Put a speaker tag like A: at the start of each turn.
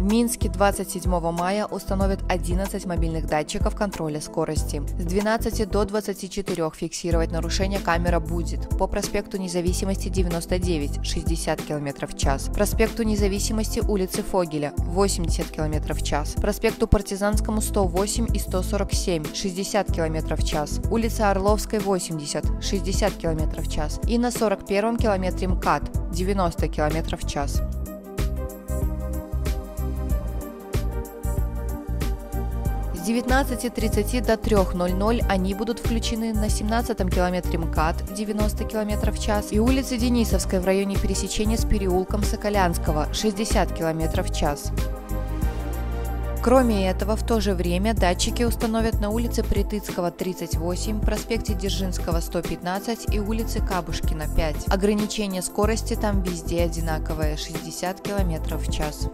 A: Минске 27 мая установят 11 мобильных датчиков контроля скорости. С 12 до 24 фиксировать нарушение камера будет. По проспекту Независимости 99 60 км в час, проспекту Независимости улицы Фогеля 80 км в час, проспекту Партизанскому 108 и 147 60 км в час, улица Орловской 80 60 км в час. И на 41 километре МКАД 90 км в час. С 19.30 до 3.00 они будут включены на 17-м километре МКАД 90 км в час и улице Денисовской в районе пересечения с переулком Соколянского 60 км в час. Кроме этого, в то же время датчики установят на улице Притыцкого 38, проспекте Дзержинского 115 и улице Кабушкина 5. Ограничение скорости там везде одинаковое – 60 км в час.